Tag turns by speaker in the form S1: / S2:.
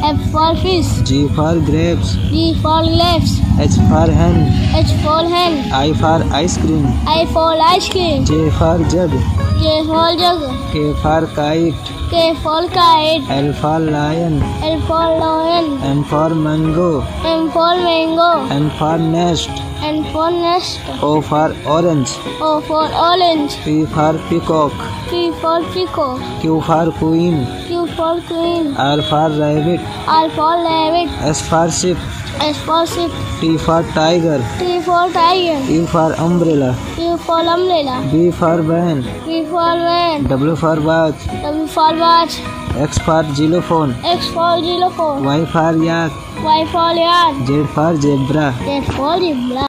S1: F for fish.
S2: G for grapes.
S1: G for grapes.
S2: H for hen.
S1: H for hen.
S2: I for ice cream.
S1: I for ice cream.
S2: J for jug.
S1: J for jug.
S2: K for kite.
S1: K for kite.
S2: L for lion.
S1: L for lion.
S2: M for mango.
S1: M for mango.
S2: N for nest.
S1: N for nest.
S2: O for orange.
S1: O for orange.
S2: P for peacock.
S1: P for peacock.
S2: Q for queen.
S1: For queen.
S2: R for rabbit.
S1: R for rabbit.
S2: S for sheep.
S1: S for sheep.
S2: T for tiger.
S1: T for tiger.
S2: U for umbrella.
S1: U for umbrella.
S2: B for van.
S1: V for van.
S2: W for watch.
S1: W for watch.
S2: X for xylophone.
S1: X for xylophone.
S2: Y for yak.
S1: Y for yard.
S2: Z for zebra.
S1: Z for zebra.